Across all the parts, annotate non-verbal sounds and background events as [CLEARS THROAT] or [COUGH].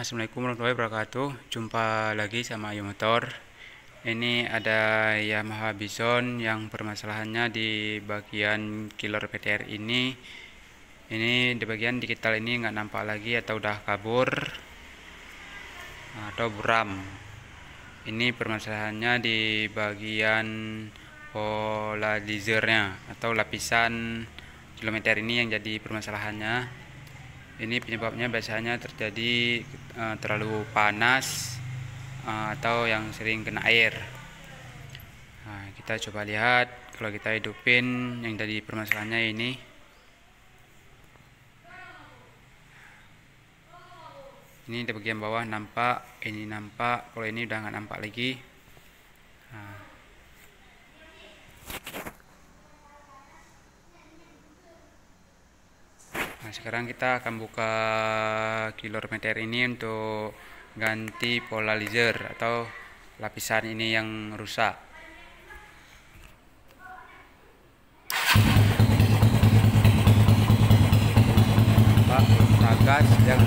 Assalamualaikum warahmatullahi wabarakatuh. Jumpa lagi sama Ayu Motor. Ini ada Yamaha Bison yang permasalahannya di bagian killer PTR ini. Ini di bagian digital ini nggak nampak lagi atau udah kabur Atau buram. Ini permasalahannya di bagian polarisernya Atau lapisan kilometer ini yang jadi permasalahannya ini penyebabnya biasanya terjadi uh, terlalu panas uh, atau yang sering kena air. Nah, kita coba lihat kalau kita hidupin yang tadi permasalahannya ini. Ini di bagian bawah nampak ini nampak kalau ini udah nggak nampak lagi. Nah. Nah sekarang kita akan buka kilometer ini untuk ganti polarizer atau lapisan ini yang rusak. Pak, gas yang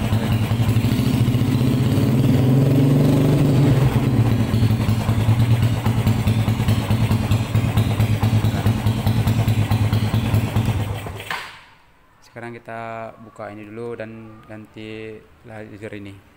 sekarang kita buka ini dulu dan ganti laser ini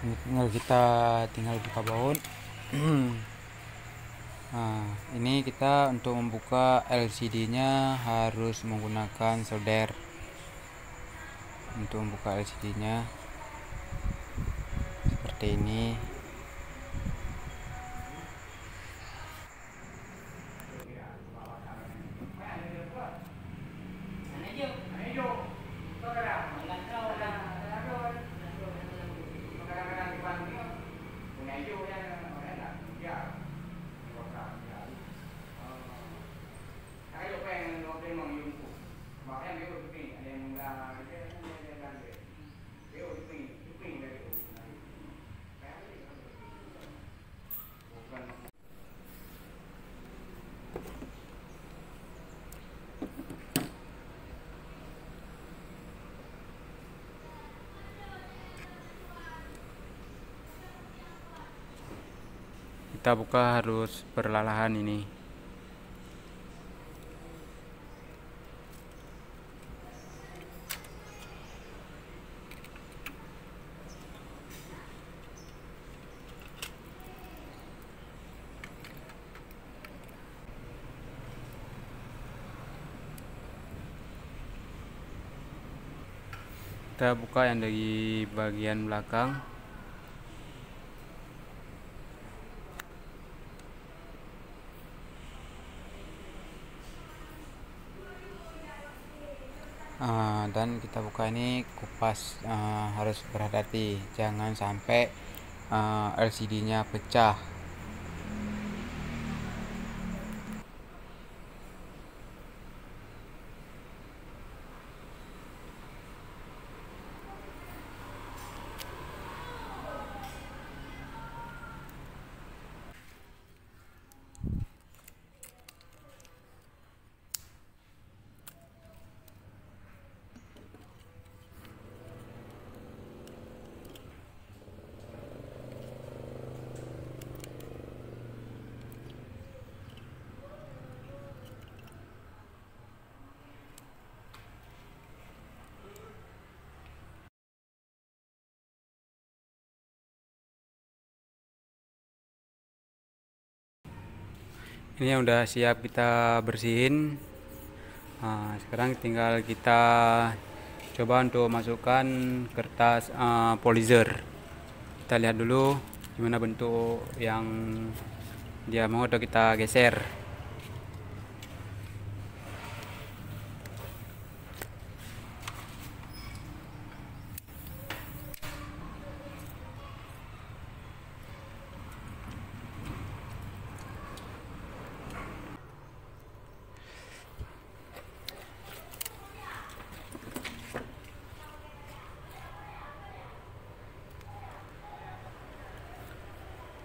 tinggal kita tinggal buka baut [CLEARS THROAT] nah ini kita untuk membuka LCD nya harus menggunakan solder. Untuk membuka LCD nya seperti ini vô đây là, là, là, là, là, là, là, là, là. Kita buka harus perlahan ini. Kita buka yang dari bagian belakang uh, dan kita buka ini kupas uh, harus berhati-hati. Jangan sampai uh, eh, LCD nya pecah ini yang udah siap kita bersihin. Nah, sekarang tinggal kita coba untuk masukkan kertas uh, polizer kita lihat dulu gimana bentuk yang dia mau atau kita geser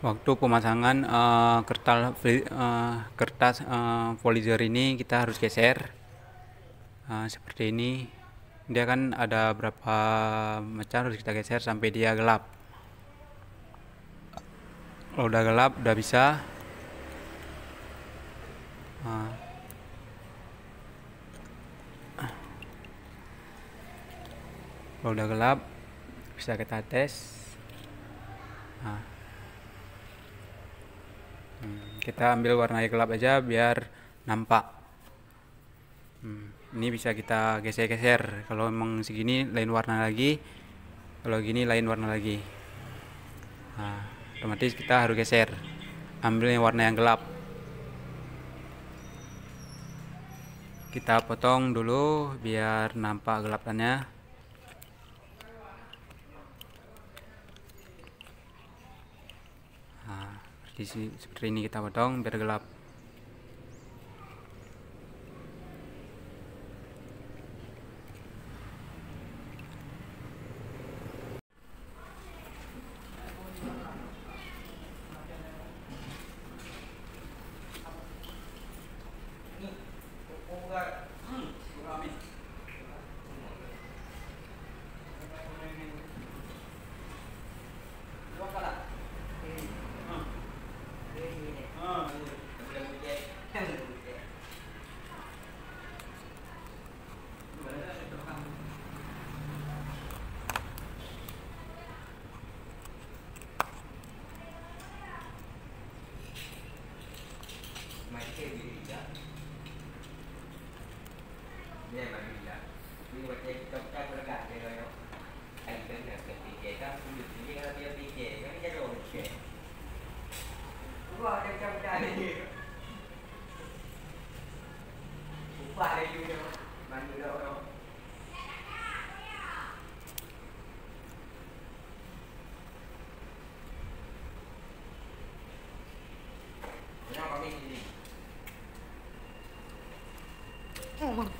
waktu pemasangan uh, kertas uh, kertas uh, ini kita harus geser. Uh, seperti ini. Dia kan ada berapa macam harus kita geser sampai dia gelap. Kalau udah gelap udah bisa. Uh, kalau udah gelap bisa kita tes. Nah kita ambil warna gelap aja biar nampak. Hmm, ini bisa kita geser-geser. Kalau memang segini lain warna lagi. Kalau gini lain warna lagi. Nah, otomatis kita harus geser. Ambil yang warna yang gelap. Kita potong dulu biar nampak gelapannya di sini seperti ini kita potong biar gelap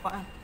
Wow.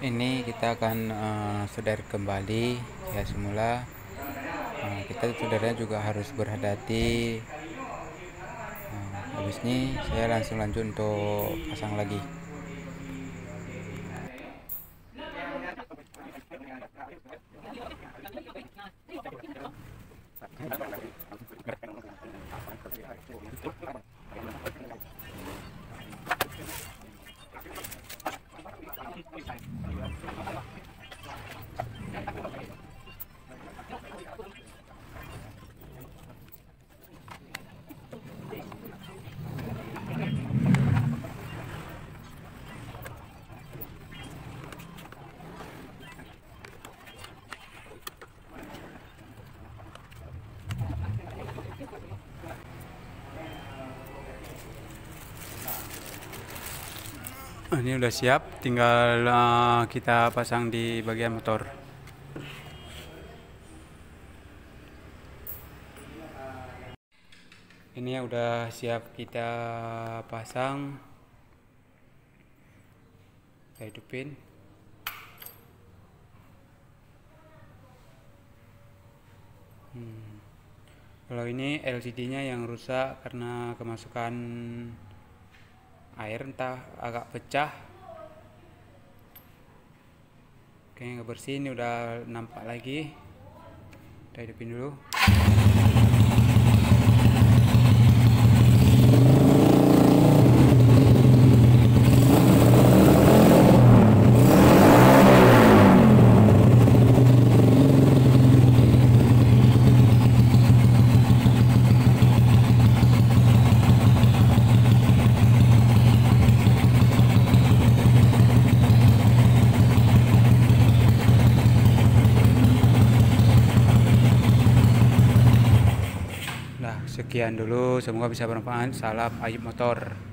Ini kita akan uh, saudara kembali. Ya semula uh, kita saudaranya juga harus berhati-hati. Uh, habis ini saya langsung lanjut untuk pasang lagi ini udah siap tinggal uh, kita pasang di bagian motor. Ini udah siap kita pasang. Kita hidupin. Hmm. kalau ini LCD nya yang rusak karena kemasukan air entah agak pecah. Oke nggak bersih ini udah nampak lagi. Kita hidupin dulu Nah, sekian dulu. Semoga bisa bermanfaat. Salam Ayub Motor.